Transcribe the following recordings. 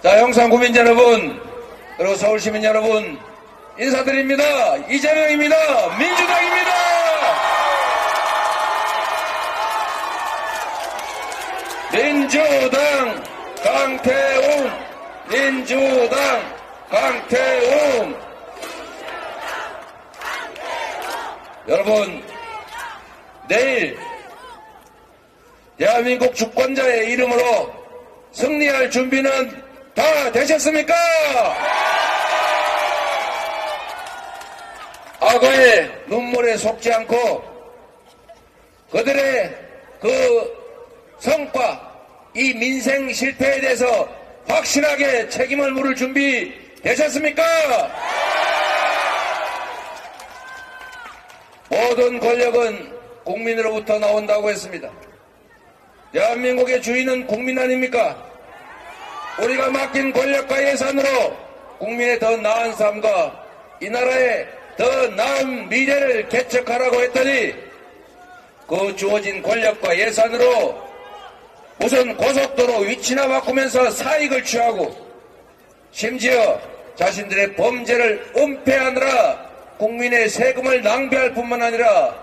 자, 영상 국민 여러분, 그리고 서울 시민 여러분, 인사드립니다. 이재명입니다. 민주당입니다. 민주당 강태웅, 민주당 강태웅. 여러분, 내일 대한민국 주권자의 이름으로 승리할 준비는 다 되셨습니까? 악어의 눈물에 속지 않고 그들의 그 성과, 이 민생 실패에 대해서 확실하게 책임을 물을 준비 되셨습니까? 모든 권력은 국민으로부터 나온다고 했습니다. 대한민국의 주인은 국민 아닙니까? 우리가 맡긴 권력과 예산으로 국민의 더 나은 삶과 이 나라의 더 나은 미래를 개척하라고 했더니 그 주어진 권력과 예산으로 무슨 고속도로 위치나 바꾸면서 사익을 취하고 심지어 자신들의 범죄를 은폐하느라 국민의 세금을 낭비할 뿐만 아니라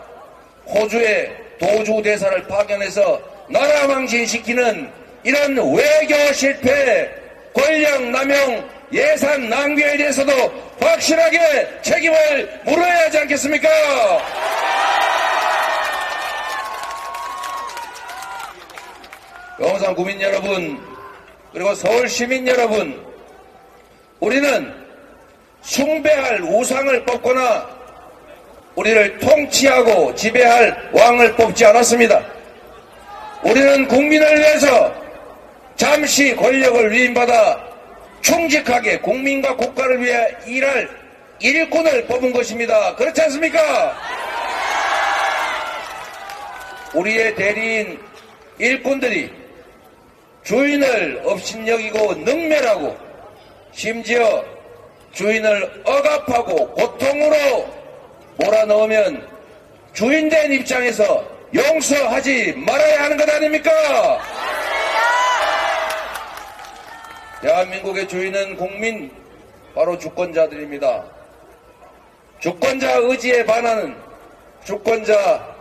호주의 도주 대사를 파견해서 나라 망신시키는 이런 외교 실패, 권력 남용, 예산 낭비에 대해서도 확실하게 책임을 물어야 하지 않겠습니까? 영상 국민 여러분, 그리고 서울 시민 여러분, 우리는 숭배할 우상을 뽑거나 우리를 통치하고 지배할 왕을 뽑지 않았습니다. 우리는 국민을 위해서 잠시 권력을 위임받아 충직하게 국민과 국가를 위해 일할 일꾼을 뽑은 것입니다. 그렇지 않습니까? 우리의 대리인 일꾼들이 주인을 업신여기고 능멸하고 심지어 주인을 억압하고 고통으로 몰아넣으면 주인된 입장에서 용서하지 말아야 하는 것 아닙니까? 대한민국의 주인은 국민, 바로 주권자들입니다. 주권자 의지에 반하는, 주권자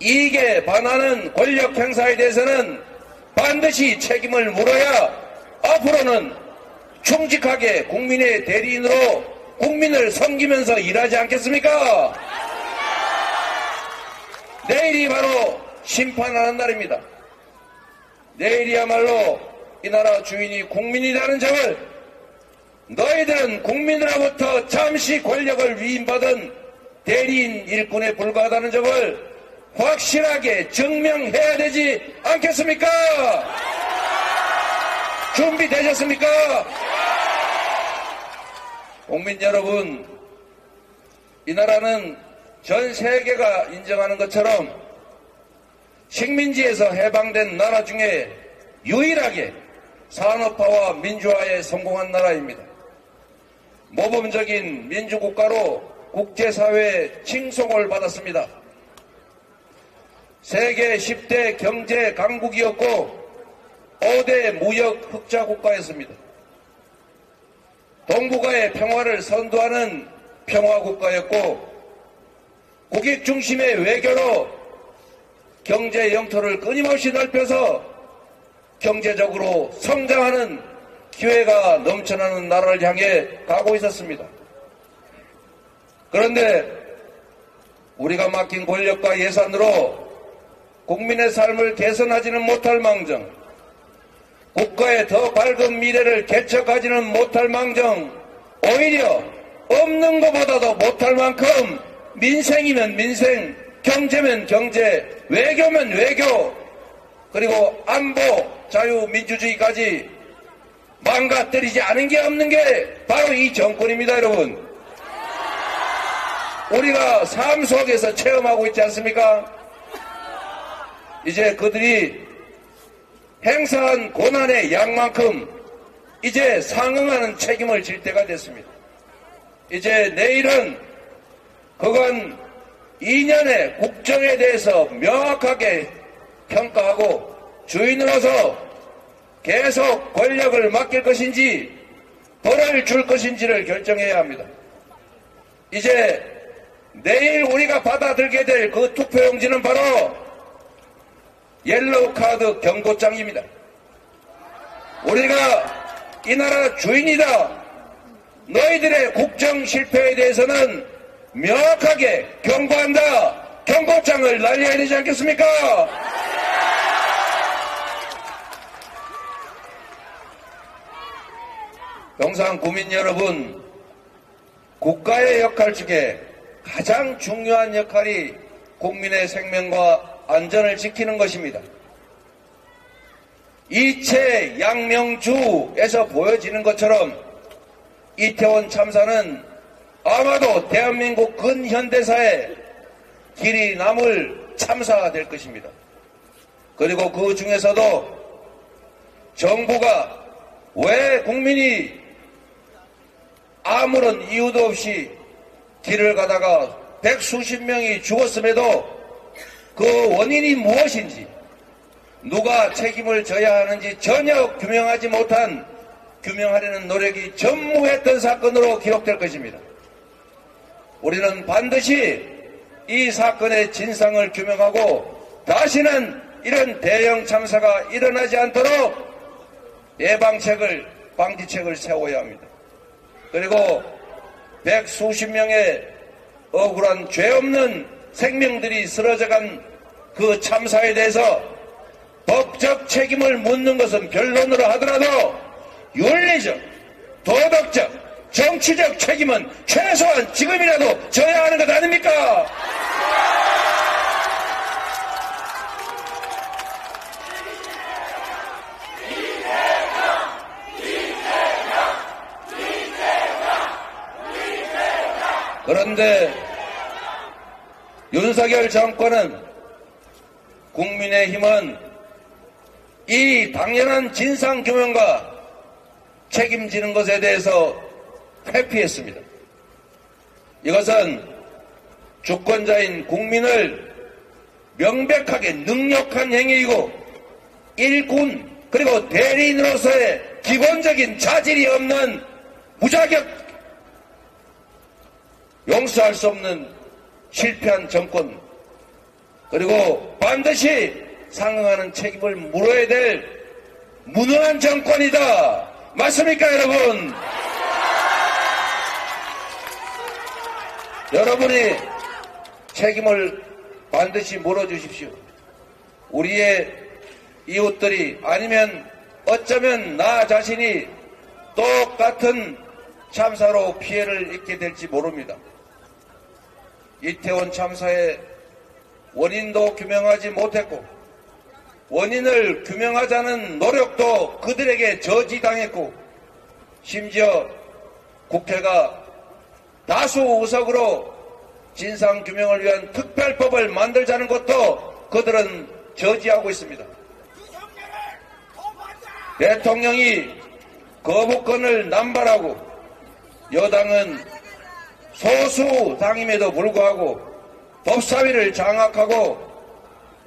이익에 반하는 권력 행사에 대해서는 반드시 책임을 물어야 앞으로는 충직하게 국민의 대리인으로 국민을 섬기면서 일하지 않겠습니까? 내일이 바로 심판하는 날입니다. 내일이야말로 이 나라 주인이 국민이라는 점을 너희들은 국민으로부터 잠시 권력을 위임받은 대리인 일꾼에 불과하다는 점을 확실하게 증명해야 되지 않겠습니까? 준비되셨습니까? 국민 여러분, 이 나라는 전 세계가 인정하는 것처럼 식민지에서 해방된 나라 중에 유일하게 산업화와 민주화에 성공한 나라입니다. 모범적인 민주국가로 국제사회의 칭송을 받았습니다. 세계 10대 경제 강국이었고 5대 무역 흑자 국가였습니다. 동북아의 평화를 선도하는 평화국가였고 국익 중심의 외교로 경제 영토를 끊임없이 넓혀서 경제적으로 성장하는 기회가 넘쳐나는 나라를 향해 가고 있었습니다. 그런데 우리가 맡긴 권력과 예산으로 국민의 삶을 개선하지는 못할 망정, 국가의 더 밝은 미래를 개척하지는 못할 망정, 오히려 없는 것보다도 못할 만큼 민생이면 민생, 경제면 경제, 외교면 외교, 그리고 안보, 자유 민주주의까지 망가뜨리지 않은 게 없는 게 바로 이 정권입니다, 여러분. 우리가 삶 속에서 체험하고 있지 않습니까? 이제 그들이 행사한 고난의 양만큼 이제 상응하는 책임을 질 때가 됐습니다. 이제 내일은 그간 2년의 국정에 대해서 명확하게 평가하고 주인으로서 계속 권력을 맡길 것인지 벌을 줄 것인지를 결정해야 합니다. 이제 내일 우리가 받아들게 될 그 투표용지는 바로 옐로우 카드 경고장입니다. 우리가 이 나라 주인이다. 너희들의 국정 실패에 대해서는 명확하게 경고한다. 경고장을 날려야 되지 않겠습니까? 영상 국민 여러분, 국가의 역할 중에 가장 중요한 역할이 국민의 생명과 안전을 지키는 것입니다. 이채 양명주에서 보여지는 것처럼 이태원 참사는 아마도 대한민국 근현대사에 길이 남을 참사가 될 것입니다. 그리고 그 중에서도 정부가 왜 국민이 아무런 이유도 없이 길을 가다가 백수십 명이 죽었음에도 그 원인이 무엇인지 누가 책임을 져야 하는지 전혀 규명하지 못한 규명하려는 노력이 전무했던 사건으로 기록될 것입니다. 우리는 반드시 이 사건의 진상을 규명하고 다시는 이런 대형 참사가 일어나지 않도록 예방책을 방지책을 세워야 합니다. 그리고 백 수십 명의 억울한 죄 없는 생명들이 쓰러져간 그 참사에 대해서 법적 책임을 묻는 것은 변론으로 하더라도 윤리적, 도덕적, 정치적 책임은 최소한 지금이라도 져야 하는 것 아닙니까? 그런데 윤석열 정권은 국민의힘은 이 당연한 진상규명과 책임지는 것에 대해서 회피했습니다. 이것은 주권자인 국민을 명백하게 능력한 행위이고 일군 그리고 대리인으로서의 기본적인 자질이 없는 무자격 용서할 수 없는 실패한 정권 그리고 반드시 상응하는 책임을 물어야 될 무능한 정권이다. 맞습니까, 여러분? 여러분이 책임을 반드시 물어주십시오. 우리의 이웃들이 아니면 어쩌면 나 자신이 똑같은 참사로 피해를 입게 될지 모릅니다. 이태원 참사의 원인도 규명하지 못했고 원인을 규명하자는 노력도 그들에게 저지당했고 심지어 국회가 다수 의석으로 진상 규명을 위한 특별법을 만들자는 것도 그들은 저지하고 있습니다. 대통령이 거부권을 남발하고 여당은 소수 당임에도 불구하고 법사위를 장악하고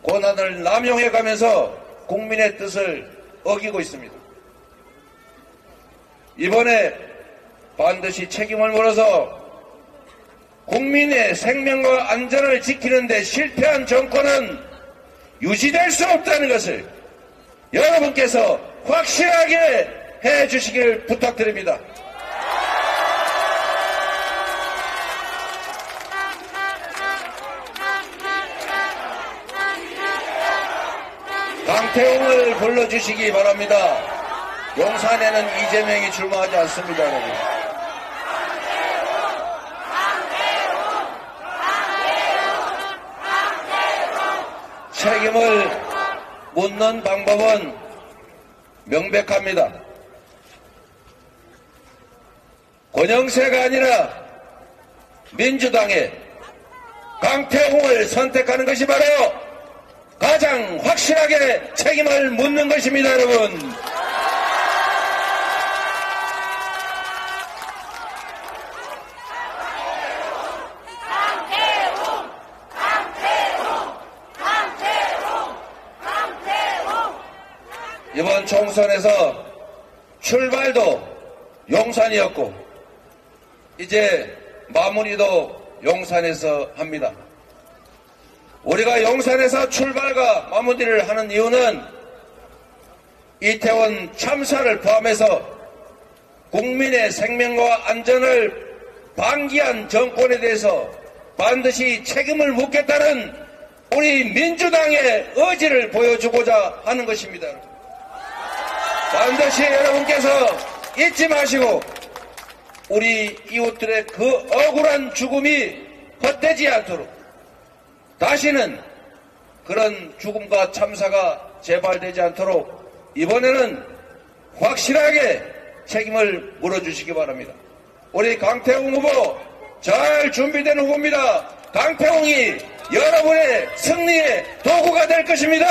권한을 남용해 가면서 국민의 뜻을 어기고 있습니다. 이번에 반드시 책임을 물어서 국민의 생명과 안전을 지키는데 실패한 정권은 유지될 수 없다는 것을 여러분께서 확실하게 해 주시길 부탁드립니다. 강태웅을 불러주시기 바랍니다. 용산에는 이재명이 출마하지 않습니다, 여러분. 책임을 묻는 방법은 명백합니다. 권영세가 아니라 민주당의 강태웅을 선택하는 것이 바로 가장 확실하게 책임을 묻는 것입니다, 여러분. 이번 총선에서 출발도 용산이었고 이제 마무리도 용산에서 합니다. 우리가 용산에서 출발과 마무리를 하는 이유는 이태원 참사를 포함해서 국민의 생명과 안전을 방기한 정권에 대해서 반드시 책임을 묻겠다는 우리 민주당의 의지를 보여주고자 하는 것입니다. 반드시 여러분께서 잊지 마시고 우리 이웃들의 그 억울한 죽음이 헛되지 않도록 다시는 그런 죽음과 참사가 재발되지 않도록 이번에는 확실하게 책임을 물어주시기 바랍니다. 우리 강태웅 후보 잘 준비된 후보입니다. 강태웅이 여러분의 승리의 도구가 될 것입니다.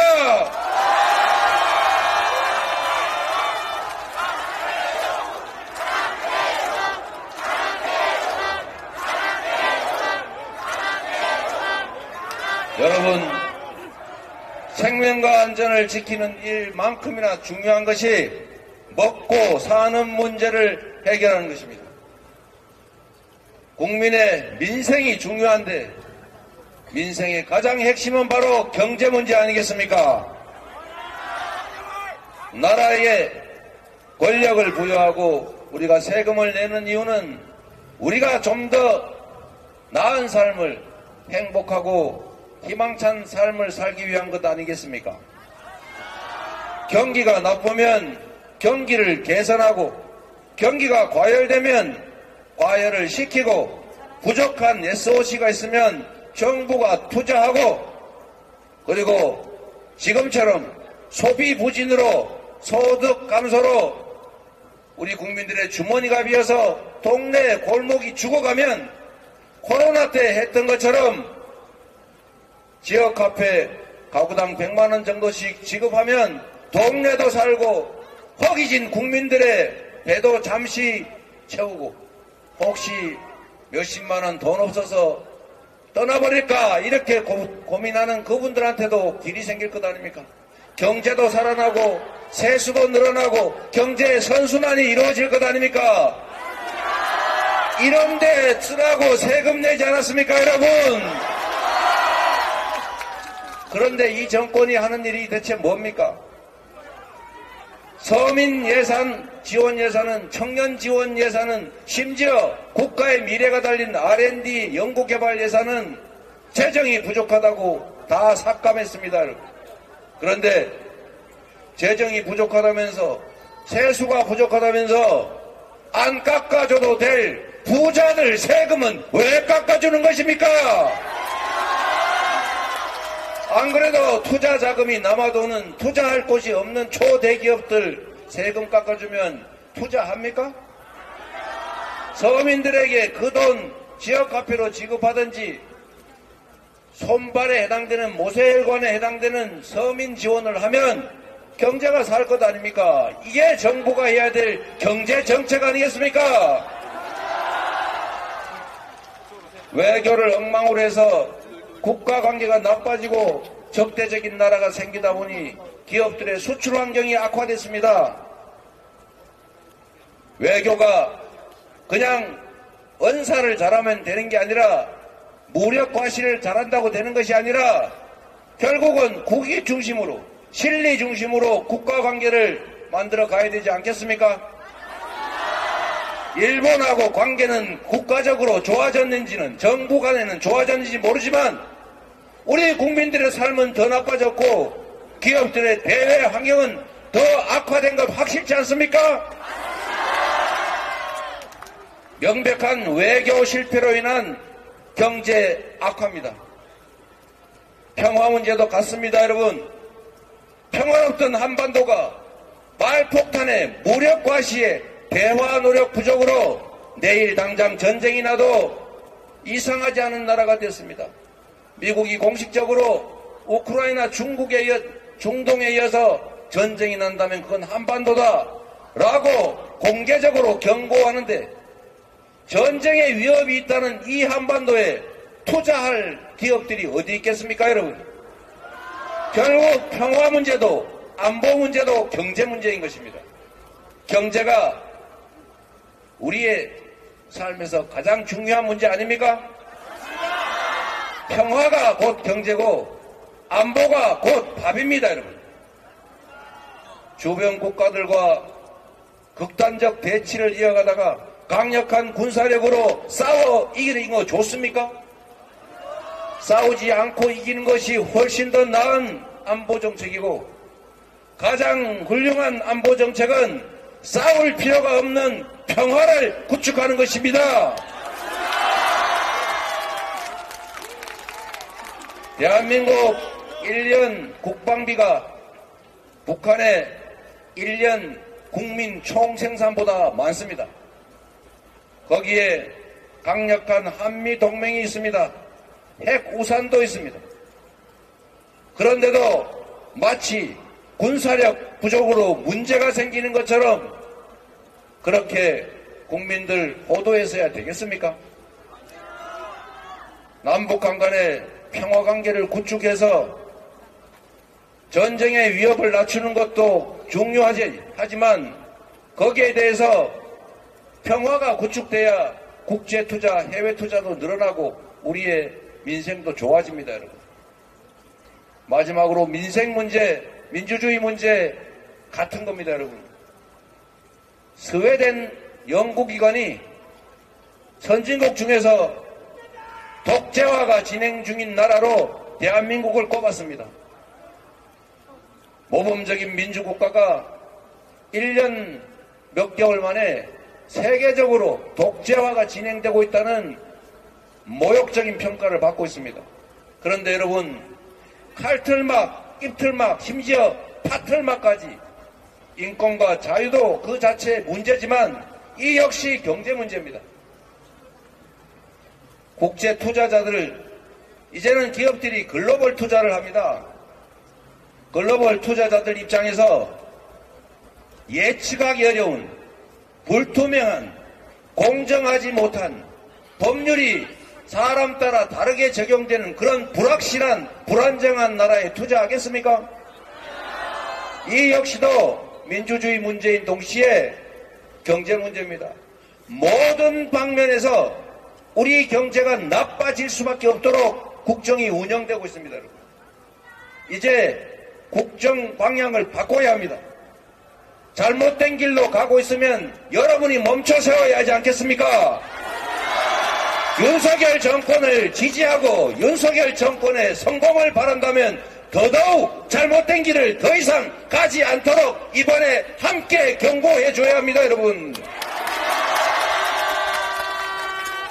여러분, 생명과 안전을 지키는 일만큼이나 중요한 것이 먹고 사는 문제를 해결하는 것입니다. 국민의 민생이 중요한데 민생의 가장 핵심은 바로 경제 문제 아니겠습니까? 나라에 권력을 부여하고 우리가 세금을 내는 이유는 우리가 좀 더 나은 삶을 행복하고 희망찬 삶을 살기 위한 것 아니겠습니까? 경기가 나쁘면 경기를 개선하고 경기가 과열되면 과열을 시키고 부족한 SOC가 있으면 정부가 투자하고 그리고 지금처럼 소비 부진으로 소득 감소로 우리 국민들의 주머니가 비어서 동네 골목이 죽어가면 코로나 때 했던 것처럼 지역 카페 가구당 100만 원 정도씩 지급하면 동네도 살고 허기진 국민들의 배도 잠시 채우고 혹시 몇십만 원 돈 없어서 떠나버릴까 이렇게 고, 민하는 그분들한테도 길이 생길 것 아닙니까? 경제도 살아나고 세수도 늘어나고 경제 선순환이 이루어질 것 아닙니까? 이런데 쓰라고 세금 내지 않았습니까 여러분? 그런데 이 정권이 하는 일이 대체 뭡니까? 서민 예산, 지원 예산은, 청년 지원 예산은, 심지어 국가의 미래가 달린 R&D 연구개발 예산은 재정이 부족하다고 다 삭감했습니다. 그런데 재정이 부족하다면서, 세수가 부족하다면서 안 깎아줘도 될 부자들 세금은 왜 깎아주는 것입니까? 안 그래도 투자 자금이 남아도는 투자할 곳이 없는 초대기업들 세금 깎아주면 투자합니까? 서민들에게 그 돈 지역화폐로 지급하든지 손발에 해당되는 모세혈관에 해당되는 서민 지원을 하면 경제가 살 것 아닙니까? 이게 정부가 해야 될 경제 정책 아니겠습니까? 외교를 엉망으로 해서 국가 관계가 나빠지고 적대적인 나라가 생기다 보니 기업들의 수출 환경이 악화됐습니다. 외교가 그냥 언사를 잘하면 되는 게 아니라 무력 과시를 잘한다고 되는 것이 아니라 결국은 국익 중심으로 실리 중심으로 국가 관계를 만들어 가야 되지 않겠습니까? 일본하고 관계는 국가적으로 좋아졌는지는 정부 간에는 좋아졌는지 모르지만 우리 국민들의 삶은 더 나빠졌고 기업들의 대외 환경은 더 악화된 것 확실치 않습니까? 명백한 외교 실패로 인한 경제 악화입니다. 평화 문제도 같습니다, 여러분. 평화롭던 한반도가 말폭탄에 무력 과시에 대화 노력 부족으로 내일 당장 전쟁이 나도 이상하지 않은 나라가 됐습니다. 미국이 공식적으로 우크라이나 중국에 이어, 중동에 이어서 전쟁이 난다면 그건 한반도다 라고 공개적으로 경고하는데 전쟁의 위협이 있다는 이 한반도에 투자할 기업들이 어디 있겠습니까 여러분 결국 평화 문제도 안보 문제도 경제 문제인 것입니다. 경제가 우리의 삶에서 가장 중요한 문제 아닙니까? 평화가 곧 경제고 안보가 곧 밥입니다, 여러분. 주변 국가들과 극단적 대치를 이어가다가 강력한 군사력으로 싸워 이기는 거 좋습니까? 싸우지 않고 이기는 것이 훨씬 더 나은 안보 정책이고 가장 훌륭한 안보 정책은 싸울 필요가 없는 평화를 구축하는 것입니다. 대한민국 1년 국방비가 북한의 1년 국민 총생산보다 많습니다. 거기에 강력한 한미 동맹이 있습니다. 핵 우산도 있습니다. 그런데도 마치 군사력 부족으로 문제가 생기는 것처럼 그렇게 국민들 호도해서야 되겠습니까? 남북한 간의 평화 관계를 구축해서 전쟁의 위협을 낮추는 것도 중요하지 하지만 거기에 대해서 평화가 구축돼야 국제 투자, 해외 투자도 늘어나고 우리의 민생도 좋아집니다, 여러분. 마지막으로 민생 문제, 민주주의 문제 같은 겁니다, 여러분. 스웨덴 연구기관이 선진국 중에서 독재화가 진행 중인 나라로 대한민국을 꼽았습니다. 모범적인 민주국가가 1년 몇 개월 만에 세계적으로 독재화가 진행되고 있다는 모욕적인 평가를 받고 있습니다. 그런데 여러분, 칼틀막, 입틀막, 심지어 파틀막까지 인권과 자유도 그 자체 문제지만 이 역시 경제 문제입니다. 국제 투자자들을 이제는 기업들이 글로벌 투자를 합니다. 글로벌 투자자들 입장에서 예측하기 어려운 불투명한 공정하지 못한 법률이 사람 따라 다르게 적용되는 그런 불확실한 불안정한 나라에 투자하겠습니까? 이 역시도 민주주의 문제인 동시에 경제 문제입니다. 모든 방면에서 우리 경제가 나빠질 수밖에 없도록 국정이 운영되고 있습니다. 여러분. 이제 국정 방향을 바꿔야 합니다. 잘못된 길로 가고 있으면 여러분이 멈춰 세워야 하지 않겠습니까? 윤석열 정권을 지지하고 윤석열 정권의 성공을 바란다면 더더욱 잘못된 길을 더 이상 가지 않도록 이번에 함께 경고해 줘야 합니다, 여러분.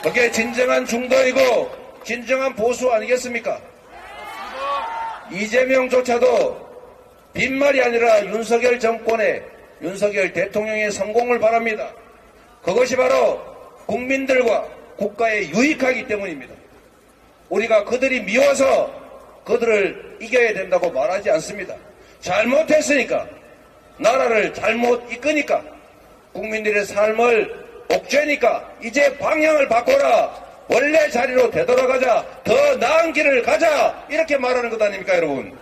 그게 진정한 중도이고 진정한 보수 아니겠습니까? 이재명조차도 빈말이 아니라 윤석열 정권의 윤석열 대통령의 성공을 바랍니다. 그것이 바로 국민들과 국가에 유익하기 때문입니다. 우리가 그들이 미워서 그들을 이겨야 된다고 말하지 않습니다. 잘못했으니까 나라를 잘못 이끄니까 국민들의 삶을 옥죄니까 이제 방향을 바꿔라 원래 자리로 되돌아가자 더 나은 길을 가자 이렇게 말하는 것 아닙니까 여러분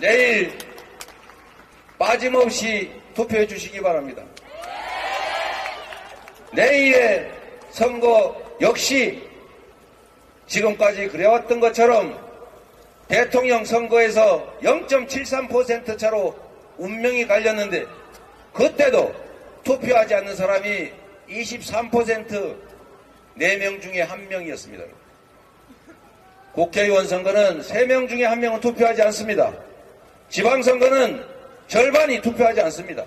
내일 빠짐없이 투표해 주시기 바랍니다. 내일의 선거 역시 지금까지 그래왔던 것처럼 대통령 선거에서 0.73% 차로 운명이 갈렸는데 그때도 투표하지 않는 사람이 23% 4명 중에 1명이었습니다. 국회의원 선거는 3명 중에 1명은 투표하지 않습니다. 지방선거는 절반이 투표하지 않습니다.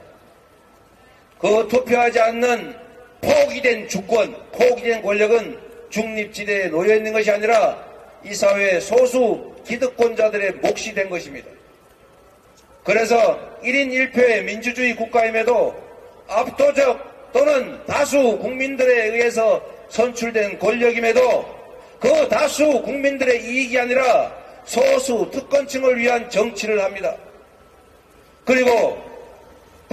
그 투표하지 않는 포기된 주권, 포기된 권력은 중립지대에 놓여 있는 것이 아니라 이 사회의 소수 기득권자들의 몫이 된 것입니다. 그래서 1인 1표의 민주주의 국가임에도 압도적 또는 다수 국민들에 의해서 선출된 권력임에도 그 다수 국민들의 이익이 아니라 소수 특권층을 위한 정치를 합니다. 그리고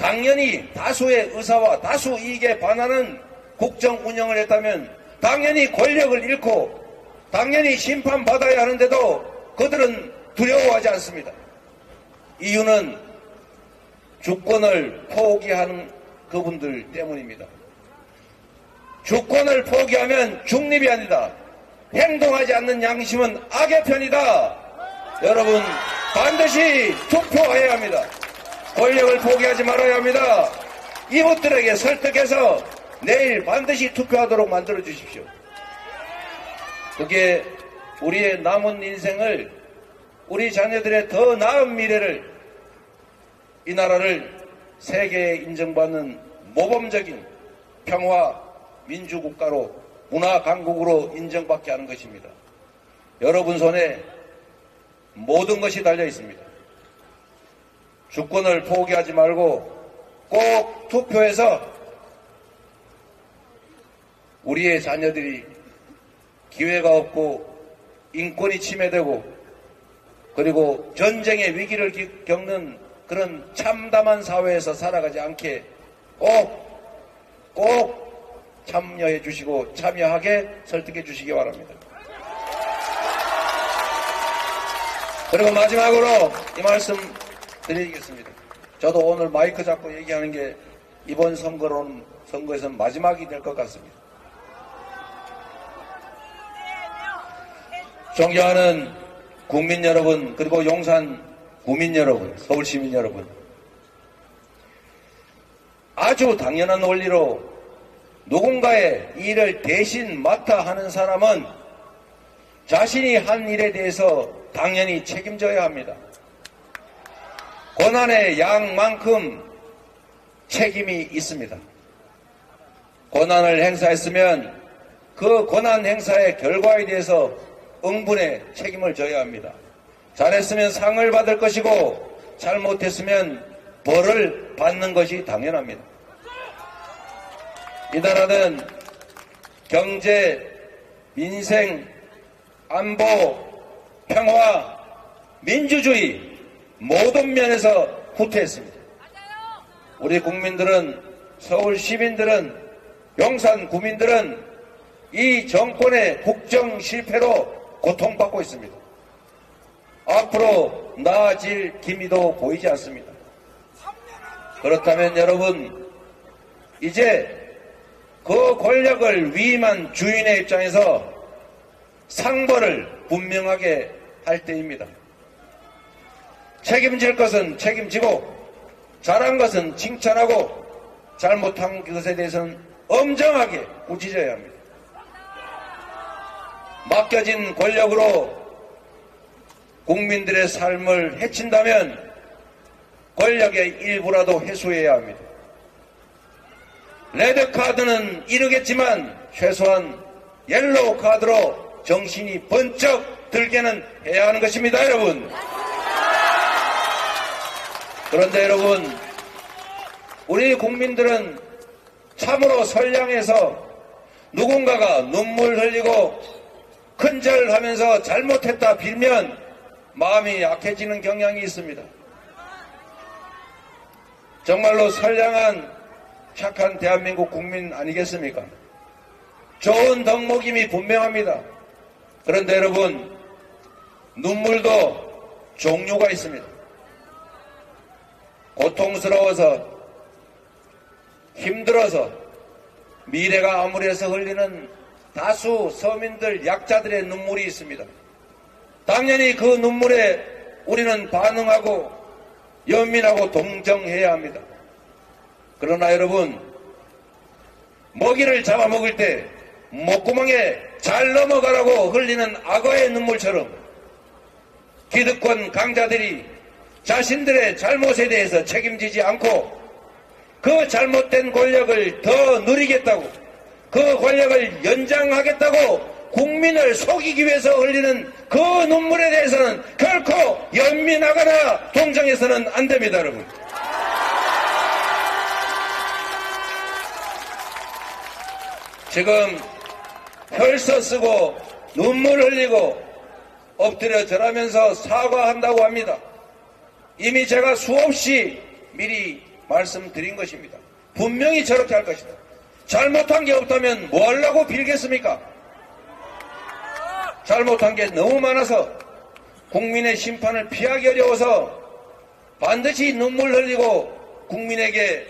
당연히 다수의 의사와 다수 이익에 반하는 국정 운영을 했다면 당연히 권력을 잃고 당연히 심판받아야 하는데도 그들은 두려워하지 않습니다. 이유는 주권을 포기하는 그분들 때문입니다. 주권을 포기하면 중립이 아니다. 행동하지 않는 양심은 악의 편이다. 여러분 반드시 투표해야 합니다. 권력을 포기하지 말아야 합니다. 이웃들에게 설득해서 내일 반드시 투표하도록 만들어 주십시오. 그게 우리의 남은 인생을 우리 자녀들의 더 나은 미래를 이 나라를 세계에 인정받는 모범적인 평화 민주국가로 문화 강국으로 인정받게 하는 것입니다. 여러분 손에 모든 것이 달려 있습니다. 주권을 포기하지 말고 꼭 투표해서 우리의 자녀들이 기회가 없고 인권이 침해되고 그리고 전쟁의 위기를 기- 겪는 그런 참담한 사회에서 살아가지 않게 꼭, 꼭 참여해 주시고 참여하게 설득해 주시기 바랍니다. 그리고 마지막으로 이 말씀 드리겠습니다. 저도 오늘 마이크 잡고 얘기하는 게 이번 선거로는 선거에서는 마지막이 될 것 같습니다. 존경하는 국민 여러분, 그리고 용산 구민 여러분, 서울 시민 여러분. 아주 당연한 원리로 누군가의 일을 대신 맡아 하는 사람은 자신이 한 일에 대해서 당연히 책임져야 합니다. 권한의 양만큼 책임이 있습니다. 권한을 행사했으면 그 권한 행사의 결과에 대해서 응분의 책임을 져야 합니다. 잘했으면 상을 받을 것이고 잘못했으면 벌을 받는 것이 당연합니다. 이 나라는 경제, 민생, 안보, 평화, 민주주의 모든 면에서 후퇴했습니다. 우리 국민들은 서울 시민들은 용산 구민들은 이 정권의 국정 실패로 고통받고 있습니다. 앞으로 나아질 기미도 보이지 않습니다. 그렇다면 여러분 이제 그 권력을 위임한 주인의 입장에서 상벌을 분명하게 할 때입니다. 책임질 것은 책임지고 잘한 것은 칭찬하고 잘못한 것에 대해서는 엄정하게 꾸짖어야 합니다. 맡겨진 권력으로 국민들의 삶을 해친다면 권력의 일부라도 해소해야 합니다. 레드카드는 이르겠지만 최소한 옐로우 카드로 정신이 번쩍 들게는 해야 하는 것입니다, 여러분. 그런데 여러분, 우리 국민들은 참으로 선량해서 누군가가 눈물 흘리고 큰절하면서 잘못했다 빌면 마음이 약해지는 경향이 있습니다. 정말로 선량한 착한 대한민국 국민 아니겠습니까? 좋은 덕목임이 분명합니다. 그런데 여러분, 눈물도 종류가 있습니다. 고통스러워서, 힘들어서, 미래가 암울해서 흘리는 다수 서민들, 약자들의 눈물이 있습니다. 당연히 그 눈물에 우리는 반응하고 연민하고 동정해야 합니다. 그러나 여러분, 먹이를 잡아먹을 때 목구멍에 잘 넘어가라고 흘리는 악어의 눈물처럼 기득권 강자들이 자신들의 잘못에 대해서 책임지지 않고 그 잘못된 권력을 더 누리겠다고 그 권력을 연장하겠다고 국민을 속이기 위해서 흘리는 그 눈물에 대해서는 결코 연민하거나 동정해서는 안 됩니다, 여러분. 지금 혈서 쓰고 눈물 흘리고 엎드려 절하면서 사과한다고 합니다. 이미 제가 수없이 미리 말씀드린 것입니다. 분명히 저렇게 할 것이다. 잘못한 게 없다면 뭐 하려고 빌겠습니까? 잘못한 게 너무 많아서 국민의 심판을 피하기 어려워서 반드시 눈물 흘리고 국민에게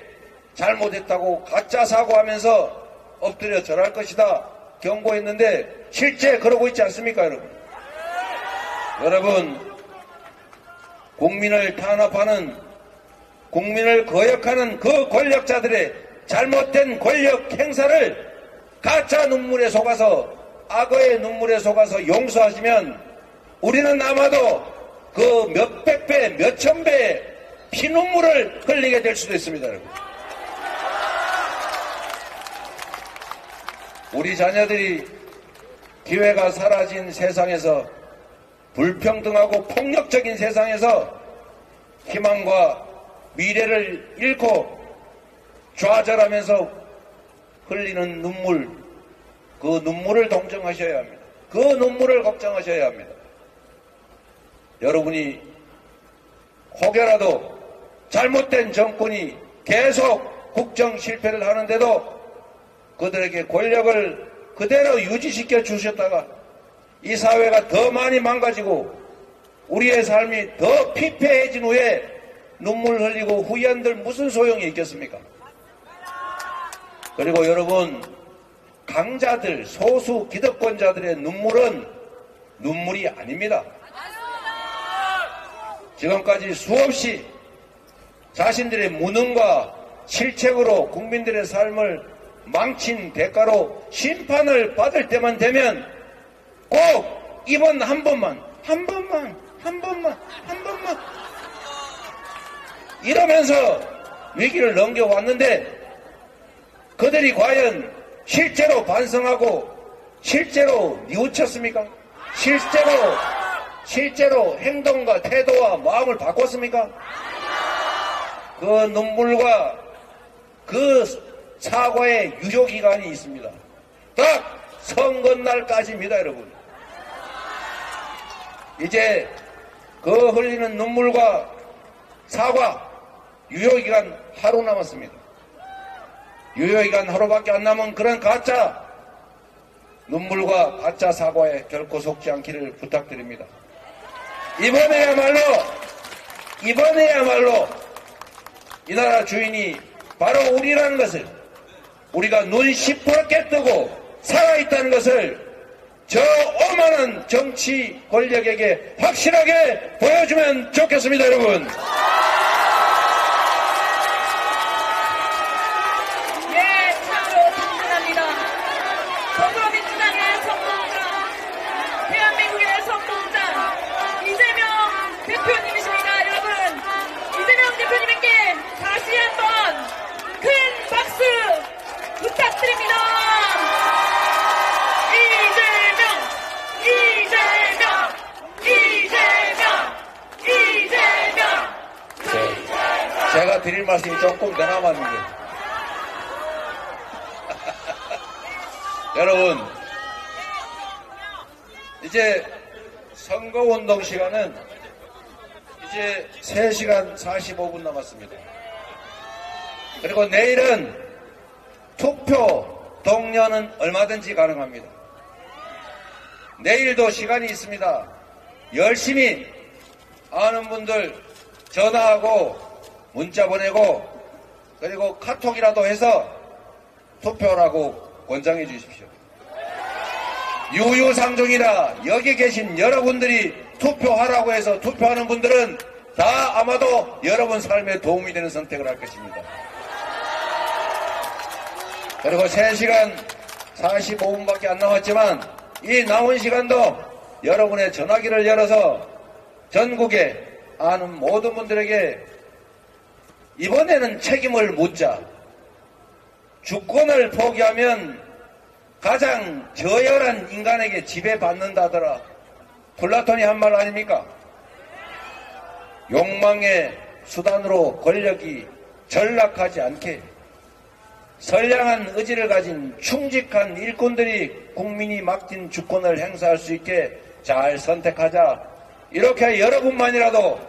잘못했다고 가짜 사과하면서 엎드려 절할 것이다 경고했는데 실제 그러고 있지 않습니까 여러분? 여러분 국민을 탄압하는 국민을 거역하는 그 권력자들의 잘못된 권력 행사를 가짜 눈물에 속아서 악어의 눈물에 속아서 용서하시면 우리는 아마도 그 몇백 배, 몇천 배의 피눈물을 흘리게 될 수도 있습니다, 여러분. 우리 자녀들이 기회가 사라진 세상에서 불평등하고 폭력적인 세상에서 희망과 미래를 잃고 좌절하면서 흘리는 눈물, 그 눈물을 동정하셔야 합니다. 그 눈물을 걱정하셔야 합니다. 여러분이 혹여라도 잘못된 정권이 계속 국정 실패를 하는데도 그들에게 권력을 그대로 유지시켜 주셨다가 이 사회가 더 많이 망가지고 우리의 삶이 더 피폐해진 후에 눈물 흘리고 후회한들 무슨 소용이 있겠습니까? 그리고 여러분 강자들 소수 기득권자들의 눈물은 눈물이 아닙니다. 지금까지 수없이 자신들의 무능과 실책으로 국민들의 삶을 망친 대가로 심판을 받을 때만 되면 꼭 이번 한 번만, 한 번만, 한 번만, 한 번만 이러면서 위기를 넘겨왔는데 그들이 과연 실제로 반성하고 실제로 뉘우쳤습니까? 실제로 실제로 행동과 태도와 마음을 바꿨습니까? 그 눈물과 그 사과의 유효 기간이 있습니다. 딱 선거 날까지입니다, 여러분. 이제 그 흘리는 눈물과 사과 유효 기간 하루 남았습니다. 유효 기간 하루밖에 안 남은 그런 가짜 눈물과 가짜 사과에 결코 속지 않기를 부탁드립니다. 이번에야말로 이번에야말로 이 나라 주인이 바로 우리라는 것을 우리가 눈 시퍼렇게 뜨고 살아있다는 것을 저 오만한 정치 권력에게 확실하게 보여주면 좋겠습니다, 여러분. 드릴 말씀이 조금 더 남았는데. 여러분, 이제 선거운동 시간은 이제 3시간 45분 남았습니다. 그리고 내일은 투표 동료는 얼마든지 가능합니다. 내일도 시간이 있습니다. 열심히 아는 분들 전화하고 문자 보내고 그리고 카톡이라도 해서 투표라고 권장해 주십시오. 유유상종이라 여기 계신 여러분들이 투표하라고 해서 투표하는 분들은 다 아마도 여러분 삶에 도움이 되는 선택을 할 것입니다. 그리고 3시간 45분밖에 안 남았지만 이 남은 시간도 여러분의 전화기를 열어서 전국에 아는 모든 분들에게 이번에는 책임을 묻자. 주권을 포기하면 가장 저열한 인간에게 지배받는다더라. 플라톤이 한 말 아닙니까? 욕망의 수단으로 권력이 전락하지 않게 선량한 의지를 가진 충직한 일꾼들이 국민이 맡긴 주권을 행사할 수 있게 잘 선택하자. 이렇게 여러분만이라도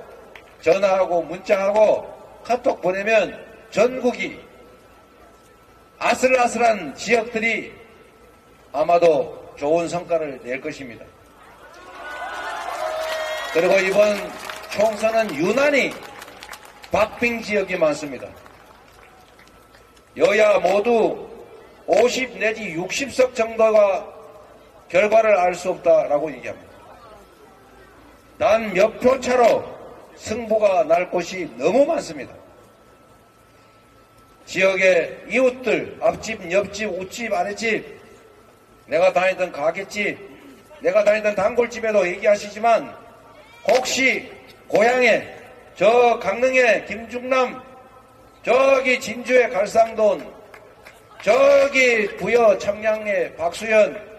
전화하고 문자하고 카톡 보내면 전국이 아슬아슬한 지역들이 아마도 좋은 성과를 낼 것입니다. 그리고 이번 총선은 유난히 박빙 지역이 많습니다. 여야 모두 50 내지 60석 정도가 결과를 알 수 없다라고 얘기합니다. 단 몇 표 차로 승부가 날 곳이 너무 많습니다. 지역의 이웃들, 앞집, 옆집, 웃집, 아랫집, 내가 다니던 가게집, 내가 다니던 단골집에도 얘기하시지만 혹시 고향에 저 강릉의 김중남, 저기 진주의 갈상돈, 저기 부여 청량의 박수현,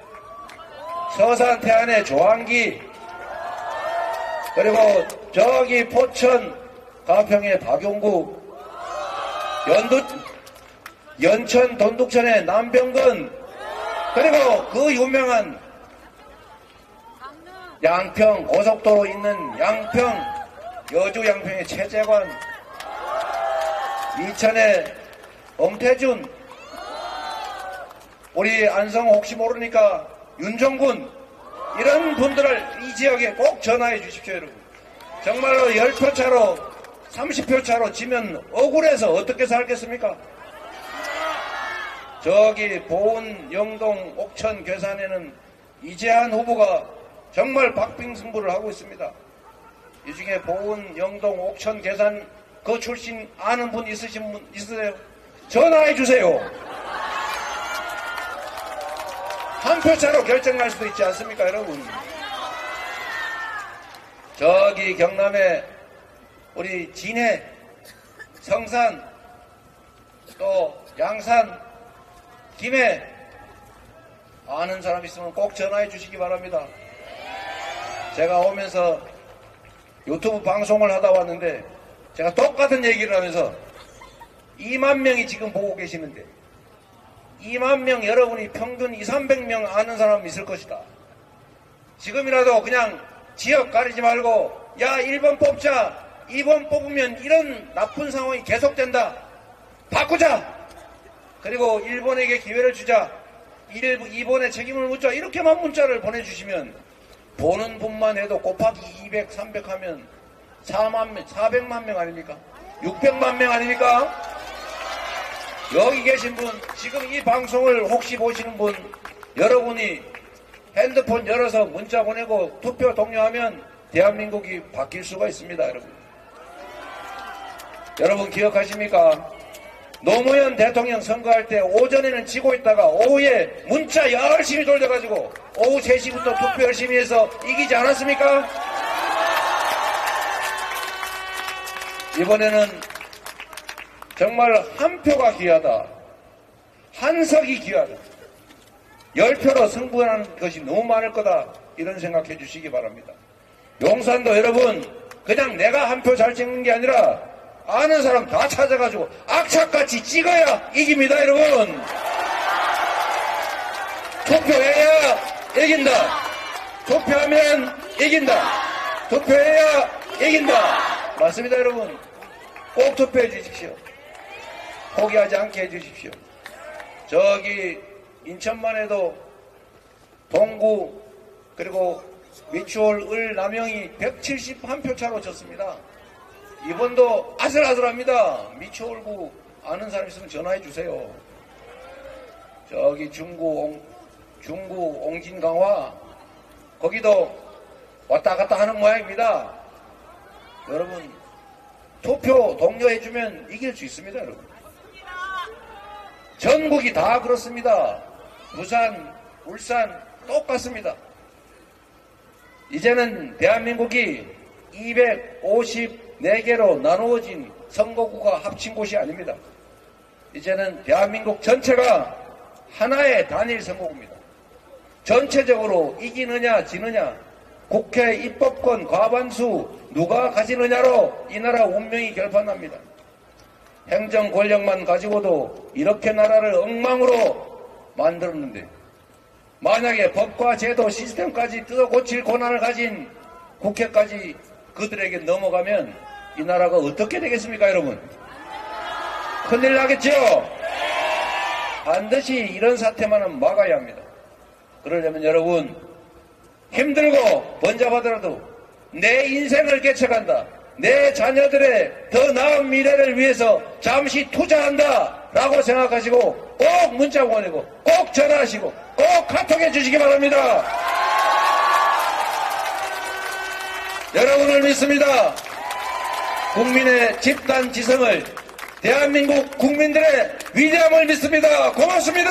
서산 태안의 조항기, 그리고 저기 포천 가평의 박용구, 연두, 연천 돈둑천의 남병근, 그리고 그 유명한 양평 고속도로 있는 양평 여주 양평의 최재관 이천의 엄태준 우리 안성 혹시 모르니까 윤종군 이런 분들을 이 지역에 꼭 전화해 주십시오 여러분 정말로 10표 차로 30표 차로 지면 억울해서 어떻게 살겠습니까 저기 보은 영동 옥천 괴산에는 이재한 후보가 정말 박빙 승부를 하고 있습니다. 이 중에 보은 영동 옥천 괴산 그 출신 아는 분 있으신 분 있으세요? 전화해 주세요. 한 표 차로 결정날 수도 있지 않습니까, 여러분? 저기 경남에 우리 진해, 성산, 또 양산, 김해 아는 사람 있으면 꼭 전화해 주시기 바랍니다. 제가 오면서 유튜브 방송을 하다 왔는데 제가 똑같은 얘기를 하면서 2만 명이 지금 보고 계시는데 2만 명 여러분이 평균 2, 300명 아는 사람 있을 것이다. 지금이라도 그냥 지역 가리지 말고 야 1번 뽑자 2번 뽑으면 이런 나쁜 상황이 계속된다. 바꾸자. 그리고 일본에게 기회를 주자. 2번에 책임을 묻자. 이렇게만 문자를 보내주시면 보는 분만 해도 곱하기 200, 300 하면 4만 명, 400만 명 아닙니까? 600만 명 아닙니까? 여기 계신 분, 지금 이 방송을 혹시 보시는 분, 여러분이 핸드폰 열어서 문자 보내고 투표 독려하면 대한민국이 바뀔 수가 있습니다, 여러분. 여러분 기억하십니까? 노무현 대통령 선거할 때 오전에는 지고 있다가 오후에 문자 열심히 돌려가지고 오후 3시부터 투표 열심히 해서 이기지 않았습니까? 이번에는 정말 한 표가 귀하다. 한 석이 귀하다. 열 표로 승부하는 것이 너무 많을 거다. 이런 생각해 주시기 바랍니다. 용산도 여러분, 그냥 내가 한 표 잘 찍는 게 아니라 아는 사람 다 찾아가지고 악착같이 찍어야 이깁니다, 여러분. 투표해야 이긴다. 투표하면 이긴다. 투표해야 이긴다. 맞습니다, 여러분. 꼭 투표해 주십시오. 포기하지 않게 해 주십시오. 저기 인천만 해도 동구 그리고 미추홀 을 남영이 171표 차로 졌습니다. 이번도 아슬아슬합니다. 미추홀구 아는 사람 있으면 전화해 주세요. 저기 중구 옹, 중구 옹진강화 거기도 왔다 갔다 하는 모양입니다. 여러분 투표 독려해 주면 이길 수 있습니다, 여러분. 전국이 다 그렇습니다. 부산, 울산 똑같습니다. 이제는 대한민국이 254개로 나누어진 선거구가 합친 곳이 아닙니다. 이제는 대한민국 전체가 하나의 단일 선거구입니다. 전체적으로 이기느냐 지느냐 국회 입법권 과반수 누가 가지느냐로 이 나라 운명이 결판납니다. 행정 권력만 가지고도 이렇게 나라를 엉망으로 만들었는데 만약에 법과 제도 시스템까지 뜯어 고칠 권한을 가진 국회까지 그들에게 넘어가면 이 나라가 어떻게 되겠습니까 여러분? 큰일 나겠죠? 반드시 이런 사태만은 막아야 합니다. 그러려면 여러분 힘들고 번잡하더라도 내 인생을 개척한다. 내 자녀들의 더 나은 미래를 위해서 잠시 투자한다. 라고 생각하시고 꼭 문자 보내고 꼭 전화하시고 꼭 카톡해 주시기 바랍니다. 여러분을 믿습니다. 국민의 집단 지성을 대한민국 국민들의 위대함을 믿습니다. 고맙습니다.